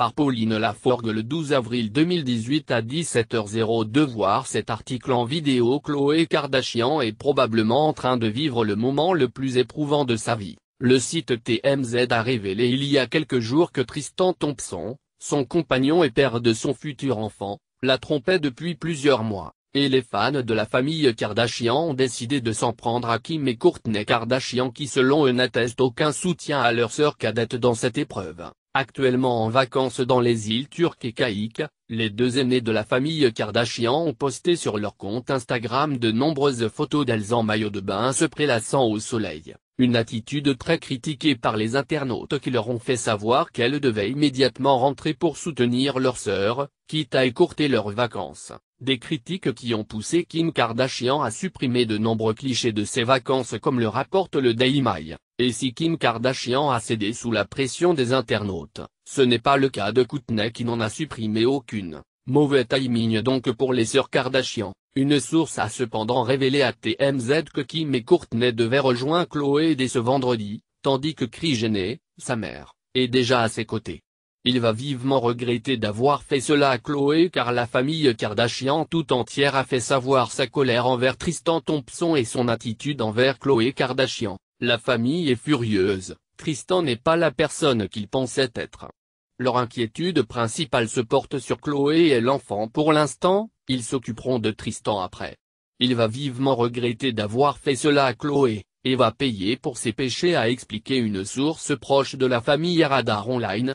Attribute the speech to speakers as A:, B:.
A: par Pauline Laforgue le 12 avril 2018 à 17h02 Voir cet article en vidéo Chloé Kardashian est probablement en train de vivre le moment le plus éprouvant de sa vie. Le site TMZ a révélé il y a quelques jours que Tristan Thompson, son compagnon et père de son futur enfant, la trompait depuis plusieurs mois, et les fans de la famille Kardashian ont décidé de s'en prendre à Kim et Kourtney Kardashian qui selon eux n'attestent aucun soutien à leur sœur cadette dans cette épreuve. Actuellement en vacances dans les îles turques et caïques, les deux aînés de la famille Kardashian ont posté sur leur compte Instagram de nombreuses photos d'elles en maillot de bain se prélassant au soleil, une attitude très critiquée par les internautes qui leur ont fait savoir qu'elles devaient immédiatement rentrer pour soutenir leur sœur, quitte à écourter leurs vacances. Des critiques qui ont poussé Kim Kardashian à supprimer de nombreux clichés de ses vacances comme le rapporte le Daily Mail. Et si Kim Kardashian a cédé sous la pression des internautes, ce n'est pas le cas de Kourtney qui n'en a supprimé aucune. Mauvais timing donc pour les sœurs Kardashian. Une source a cependant révélé à TMZ que Kim et Kourtney devaient rejoindre Chloé dès ce vendredi, tandis que Jenner, sa mère, est déjà à ses côtés. Il va vivement regretter d'avoir fait cela à Chloé car la famille Kardashian tout entière a fait savoir sa colère envers Tristan Thompson et son attitude envers Chloé Kardashian. La famille est furieuse, Tristan n'est pas la personne qu'il pensait être. Leur inquiétude principale se porte sur Chloé et l'enfant pour l'instant, ils s'occuperont de Tristan après. Il va vivement regretter d'avoir fait cela à Chloé, et va payer pour ses péchés a expliqué une source proche de la famille Radar Online,